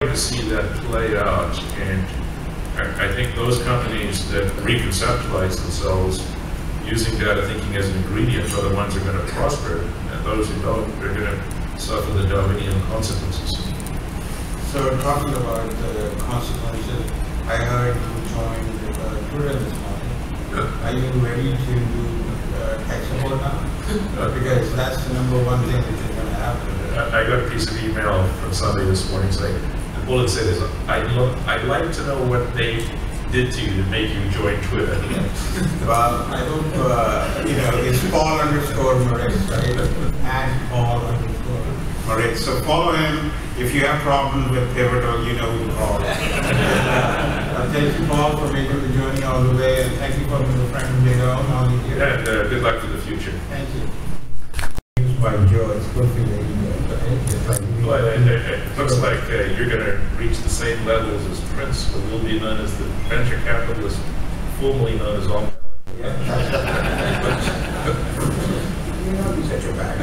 to see that play out, and I, I think those companies that reconceptualize themselves using data thinking as an ingredient are the ones that are going to prosper, and those who don't are going to suffer the Darwinian consequences. So talking about the consequences, I heard you joined uh, Twitter this morning. Are you ready to do uh, tech support now? Uh, because that's the number one thing that you're going to happen. I I got a piece of email from somebody this morning saying, the bullet said is, I'd, I'd like to know what they did to you to make you join Twitter. Well, I hope, uh, you know, it's Paul underscore Maritz, right? And Paul underscore Maritz. So follow him. If you have problems with Pivotal, you know who to call. Uh, Thank you, Paul, for making the journey all the way, and thank you for being a friend of Data all these years. And uh, good luck for the future. Thank you. By Joe, it's good for the? Like- Well, it, it- looks like uh, you're going to reach the same levels as Prince, who will be known as the venture capitalist, formerly known as All. You know, a bad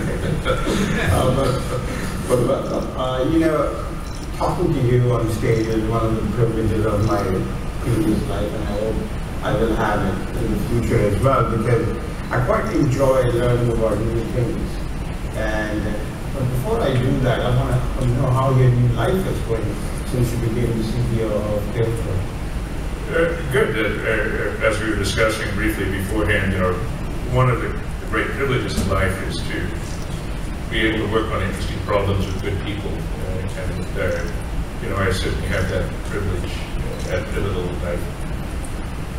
uh, but, but, uh, you know, talking to you on stage is one of the privileges of my previous life, and I hope I will have it in the future as well, because I quite enjoy learning about new things. And but before I do that, I want to know how your new life is going since you became the CEO of Salesforce. Uh, Good. Uh, uh, As we were discussing briefly beforehand, you know, one of the great privileges in life is to be able to work on interesting problems with good people. Uh, And, uh, you know, I certainly have that privilege uh, at Pivotal. I've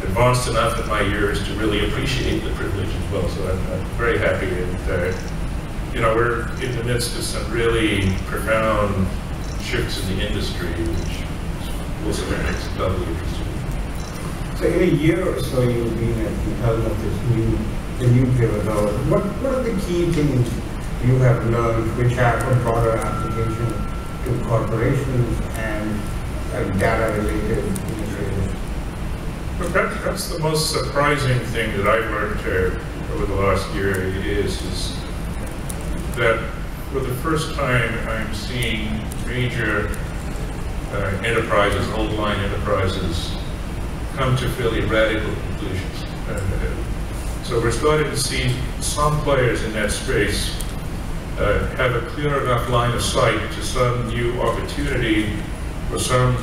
advanced enough in my years to really appreciate the privilege as well, so I'm I'm very happy. And, uh, you know, we're in the midst of some really profound shifts in the industry, which will certainly doubly interesting. So in a year or so, you'll be at the helm of this new, the new Pivotal. What, what are the key things you have learned which have a broader application to corporations and uh, data-related initiatives? Well, perhaps, perhaps the most surprising thing that I've learned uh, over the last year is, is that for the first time, I'm seeing major uh, enterprises, old line enterprises, come to fairly radical conclusions. Uh, so we're starting to see some players in that space uh, have a clear enough line of sight to some new opportunity or some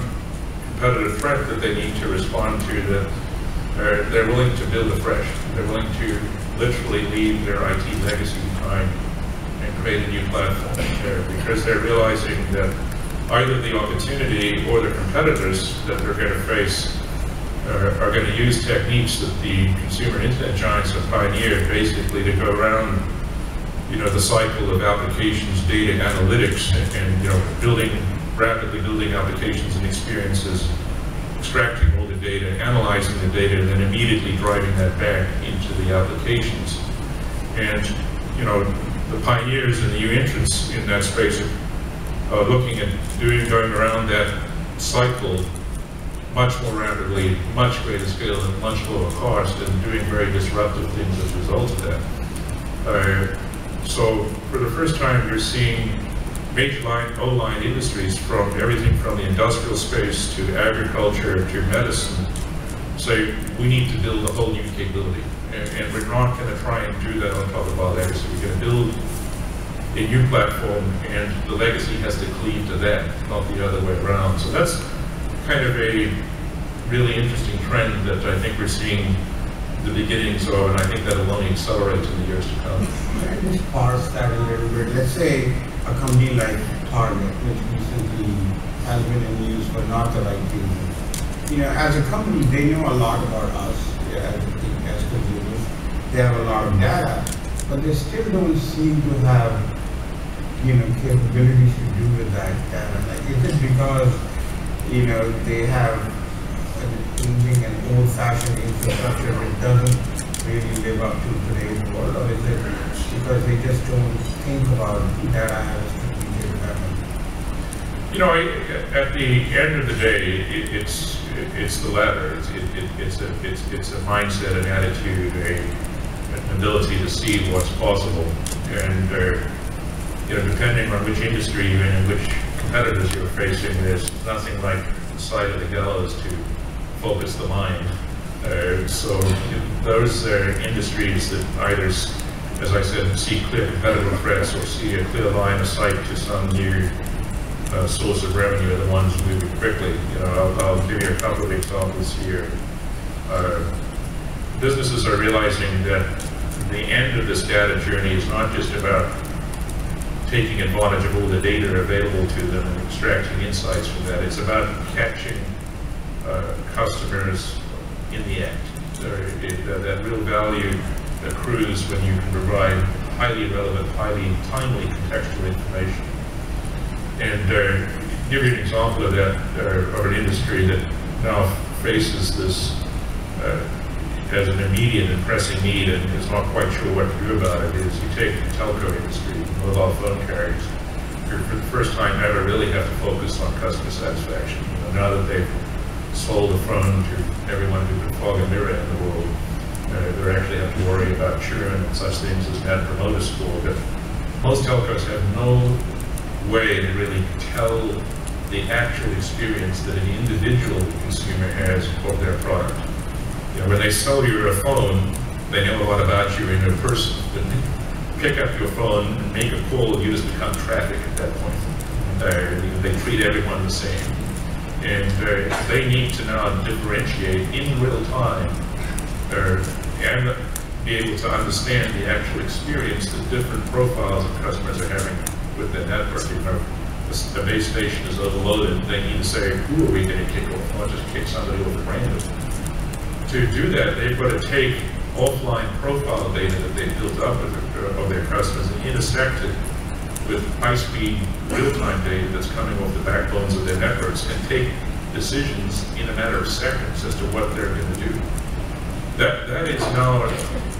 competitive threat that they need to respond to that uh, they're willing to build afresh. They're willing to literally leave their IT legacy behind create a new platform uh, because they're realizing that either the opportunity or the competitors that they're going to face uh, are going to use techniques that the consumer internet giants have pioneered basically to go around you know, the cycle of applications, data analytics, and, and, you know, building, rapidly building applications and experiences, extracting all the data, analyzing the data, and then immediately driving that back into the applications. And, you know, the pioneers and the new entrants in that space are looking at doing, going around that cycle much more rapidly, much greater scale, and much lower cost, and doing very disruptive things as a result of that. Uh, so for the first time, you're seeing major line, O-line industries from everything from the industrial space to agriculture to medicine say, we need to build a whole new capability. And, and we're not going to try and do that on top of our legacy. We're going to build a new platform and the legacy has to cleave to that, not the other way around. So that's kind of a really interesting trend that I think we're seeing the beginnings of, and I think that'll only accelerate in the years to come. Can I just parse that a little bit? Let's say a company like Target, which recently has been in news for not the right reasons. You know, as a company, they know a lot about us yeah, as, as consumers. They have a lot of data, but they still don't seem to have, you know, capabilities to do with that data. Like, is it because, you know, they have using an old-fashioned infrastructure that doesn't really live up to today's world, or is it because they just don't think about data as strategic weapon? You know, at the end of the day, it, it's, it's the latter. It's, it, it- it's a, it's, it's a mindset, an attitude, a, ability to see what's possible. And, uh, you know, depending on which industry you're in and which competitors you're facing, there's nothing like the sight of the gallows to focus the mind. Uh, so those are industries that either, as I said, see clear competitive threats or see a clear line of sight to some new uh, source of revenue are the ones moving quickly. You know, I'll, I'll give you a couple of examples here. Uh, businesses are realizing that the end of this data journey is not just about taking advantage of all the data available to them and extracting insights from that. It's about catching uh, customers in the act. So that real value accrues when you can provide highly relevant, highly timely contextual information. And uh, give you an example of that, uh, of an industry that now faces this as an immediate and pressing need and is not quite sure what to do about it, is you take the telco industry, mobile phone carriers, for the first time ever really have to focus on customer satisfaction. You know, now that they've sold the phone to everyone who can fog a mirror in the world, uh, they actually have to worry about churn and such things as net promoter score. But most telcos have no way to really tell the actual experience that an individual consumer has of their product. Know, when they sell you a phone, they know a lot about you in your person. But pick up your phone and make a call, you just become traffic at that point. Uh, they treat everyone the same. And uh, they need to now differentiate in real time uh, and be able to understand the actual experience that different profiles of customers are having with their network. You know, the base station is overloaded, they need to say, who are we going to kick off, not just kick somebody off at random. To do that, they've got to take offline profile data that they've built up of, of their customers and intersect it with high-speed, real-time data that's coming off the backbones of their networks and take decisions in a matter of seconds as to what they're going to do. That, that is now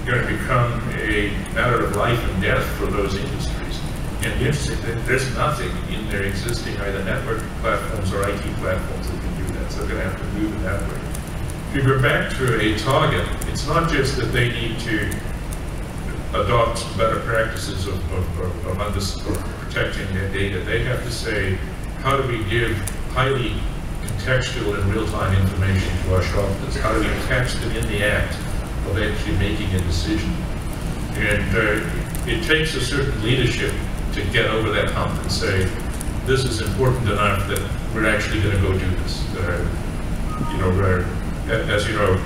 going to become a matter of life and death for those industries. And the interesting there's nothing in their existing either network platforms or IT platforms that can do that. So they're going to have to move in that way. If you go back to a target, it's not just that they need to adopt better practices of, of, of, of, of protecting their data. They have to say, how do we give highly contextual and real-time information to our shoppers? How do we catch them in the act of actually making a decision? And uh, it takes a certain leadership to get over that hump and say, this is important enough that we're actually going to go do this. Uh, you know, as you know,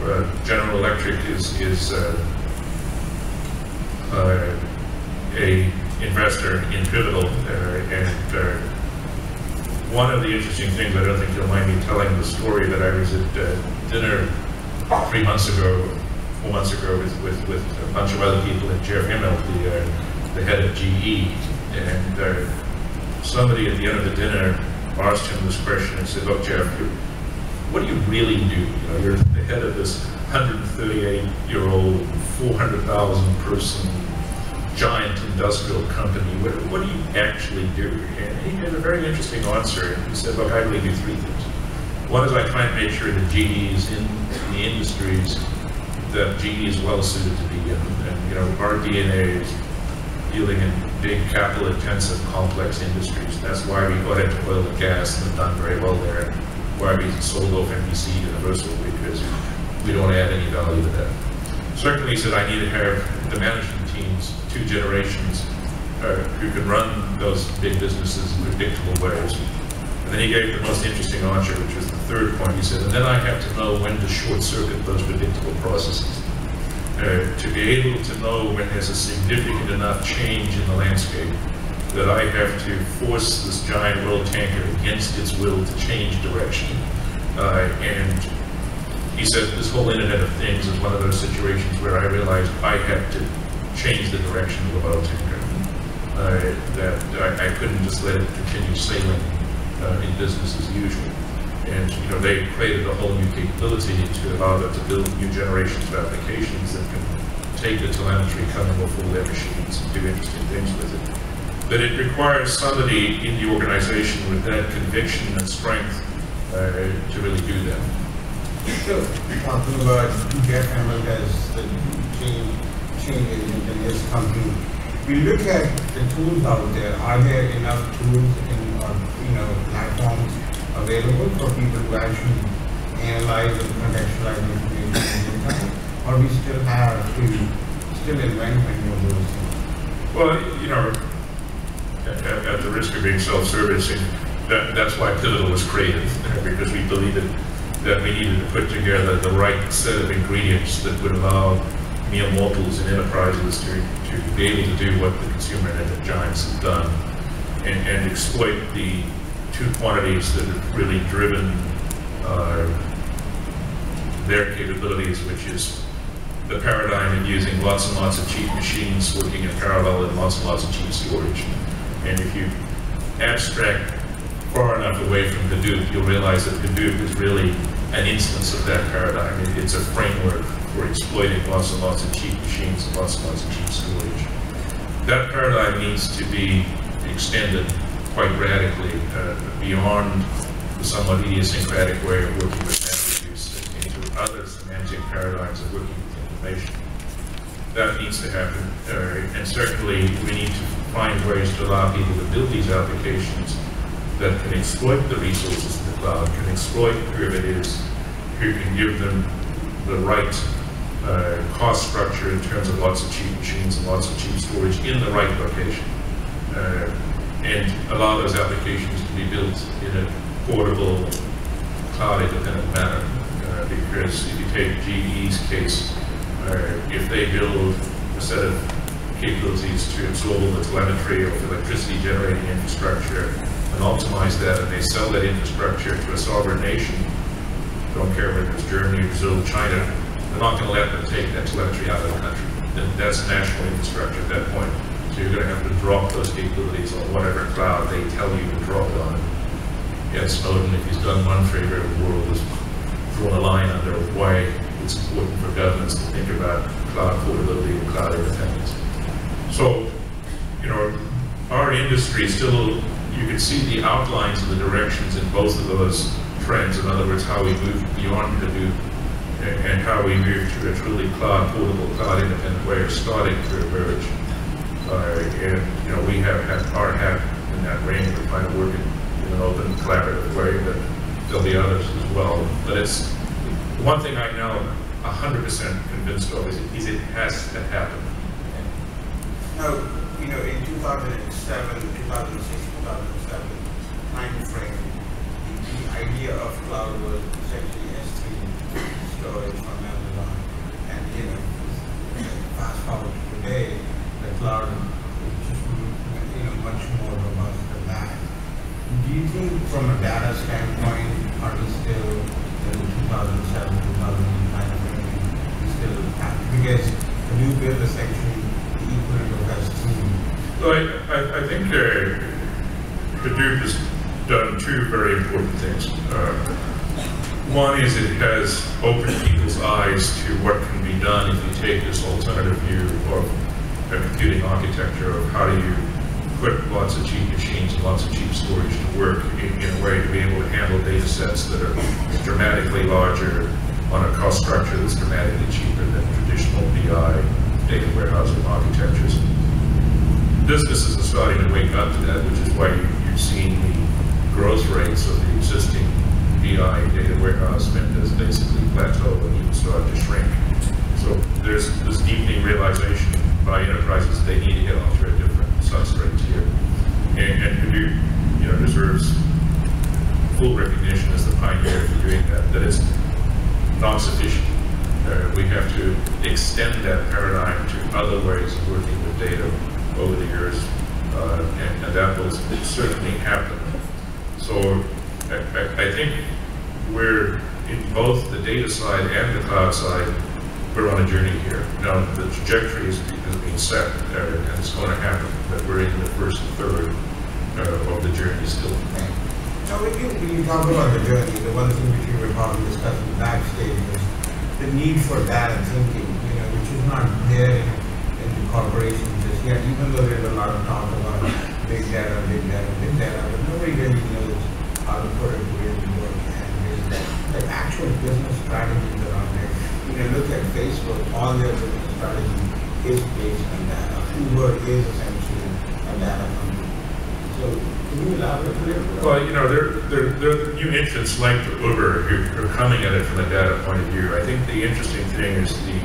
uh, General Electric is is uh, uh, a investor in Pivotal, uh, and one of the interesting things, I don't think you'll mind me telling the story that I was at dinner three months ago, four months ago, with, with, with a bunch of other people, and Jeff Immelt, the the head of GE, and uh, somebody at the end of the dinner asked him this question and said, look, Jeff, what do you really do? You know, you're the head of this 138-year-old, 400,000 person giant industrial company. What, what, do you actually do? And he had a very interesting answer. He said, look, I really do three things. One is I try and make sure that GE is in the industries that GE is well suited to be in. And, you know, our DNA is dealing in big capital intensive complex industries. That's why we got into oil and gas and have done very well there. Why we sold off NBC Universal because we don't add any value to that. Certainly he said I need to have the management teams, two generations, uh, who can run those big businesses in predictable ways. And then he gave the most interesting answer, which was the third point. He said, and then I have to know when to short circuit those predictable processes uh, to be able to know when there's a significant enough change in the landscape that I have to force this giant world tanker against its will to change direction. Uh, and he said this whole Internet of Things is one of those situations where I realized I had to change the direction of the world tanker. Uh, that I, I, couldn't just let it continue sailing uh, in business as usual. And you know, they created a whole new capability to allow them to build new generations of applications that can take the telemetry coming off all their machines and do interesting things with it. But it requires somebody in the organization with that conviction and strength uh, to really do that. So, talking about Jeff Immelt as the change, change agent in this company, we look at the tools out there. Are there enough tools in our you know, platforms available for people to actually analyze and contextualize information in real time? Or we still have to still invent many of those things? Well, you know, at, at the risk of being self-servicing, that, that's why Pivotal was created, because we believed that we needed to put together the right set of ingredients that would allow mere mortals and enterprises to, to be able to do what the consumer internet giants have done and, and exploit the two quantities that have really driven uh, their capabilities, which is the paradigm of using lots and lots of cheap machines working in parallel and lots and lots of cheap storage. And if you abstract far enough away from Hadoop, you'll realize that Hadoop is really an instance of that paradigm. It's a framework for exploiting lots and lots of cheap machines and lots and lots of cheap storage. That paradigm needs to be extended quite radically uh, beyond the somewhat idiosyncratic way of working with MapReduce into other semantic paradigms of working with information. That needs to happen, uh, and certainly we need to find ways to allow people to build these applications that can exploit the resources of the cloud, can exploit whoever it is, who can give them the right uh, cost structure in terms of lots of cheap machines and lots of cheap storage in the right location. Uh, and allow those applications to be built in a portable, cloud-independent manner. Uh, because if you take GE's case, if they build a set of capabilities to absorb the telemetry of electricity generating infrastructure and optimize that, and they sell that infrastructure to a sovereign nation, don't care whether it's Germany, Brazil, China, they're not going to let them take that telemetry out of the country. That's national infrastructure at that point. So you're going to have to drop those capabilities on whatever cloud they tell you to drop it on. Ed Snowden, if he's done one favor in the world, has drawn a line under why it's important for governments to think about cloud portability and cloud independence. So, you know, our industry still, you can see the outlines of the directions in both of those trends. In other words, how we move beyond Hadoop and how we move to a truly cloud portable, cloud independent way of starting to emerge. Uh, and, you know, we have had our hat in that ring. We're trying to work in, in an open, collaborative way, but there'll be others as well. But it's one thing I know 100% convinced of is, is it has to happen. Now, you know, in 2007, 2006, 2007 time frame, the, the idea of cloud was essentially S3 storage from Amazon. And, you know, fast forward to today, the cloud is just, you know, much more robust than that. Do you think from a data standpoint, are we still in the 2007, 2008 time frame, still happy? Because Hadoop is essentially the equivalent of S3. So I, I, I think uh, Hadoop has done two very important things. Uh, one is it has opened people's eyes to what can be done if you take this alternative view of a computing architecture of how do you put lots of cheap machines and lots of cheap storage to work in, in a way to be able to handle data sets that are dramatically larger on a cost structure that's dramatically cheaper than traditional BI data warehousing architectures. Businesses are starting to wake up to that, which is why you, you've seen the growth rates of the existing BI data warehouse vendors basically plateau and even start to shrink. So there's this deepening realization by enterprises that they need to get onto a different substrate here. And, and Hadoop, you know, deserves full recognition as the pioneer for doing that, that it's not sufficient. Uh, we have to extend that paradigm to other ways of working with data over the years, uh, and, and, that will certainly happen. So I, I, think we're in both the data side and the cloud side, we're on a journey here. Now the trajectory is, is being set, uh, and it's going to happen, but we're in the first third uh, of the journey still. Now, when you, when you talk about the journey, the one thing which you were probably discussing backstage is the need for data thinking, you know, which is not there in, in the corporations just yet, even though there's a lot of talk about big data, big data, big data, but nobody really work. And the actual business strategies around there. You look at Facebook, all their business strategy is based on data. Uber is essentially a data company. So Can you elaborate a little? Well, you know, there, there, there are new entrants like Uber who are coming at it from a data point of view. I think the interesting thing is the,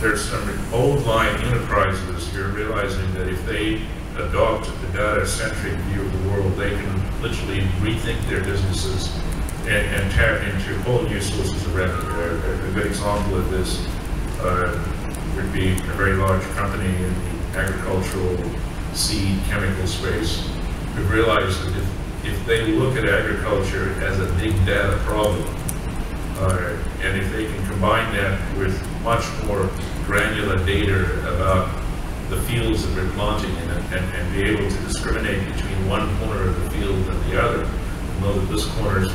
there's some old line enterprises who are realizing that if they adopt a data-centric view of the world, they can literally rethink their businesses and, and tap into whole new sources of revenue. A, a good example of this uh, would be a very large company in the agricultural seed chemical space who realized that if, if they look at agriculture as a big data problem, uh, and if they can combine that with much more granular data about the fields that we're planting in and, and, and be able to discriminate between one corner of the field and the other, know that this corner's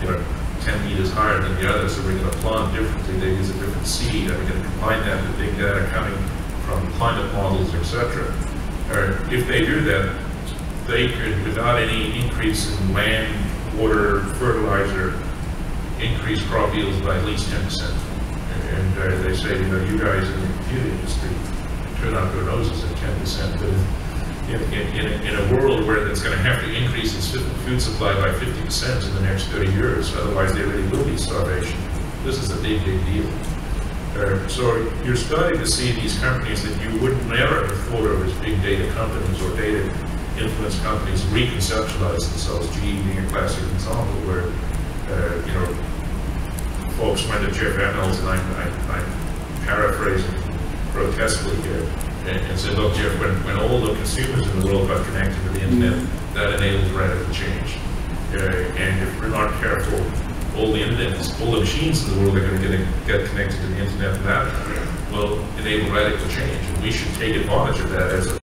you know, 10 meters higher than the other, so we're going to plant differently, they use a different seed, and we're going to combine that with big data coming from climate models, etc. Or if they do that, they could, without any increase in land, water, fertilizer, increase crop yields by at least 10%. And uh, they say, you know, you guys in the computer industry turn out your noses at 10%, but in, in, in, a- world where it's going to have to increase its food- supply by 50% in the next 30 years, otherwise there really will be starvation. This is a big, big deal. Uh, so you're starting to see these companies that you would never have thought of as big data companies or data influence companies reconceptualize themselves. GE being a classic example where, uh, you know, folks went to Jeff Reynolds, and I'm, I'm- I'm paraphrasing grotesquely here, and, and said, look, Jeff, when, when all the consumers in the world got connected to the internet, that enables radical change. Uh, and if we're not careful, all the internet, all the machines in the world are going to get, get connected to the internet, and that will enable radical change. And we should take advantage of that as a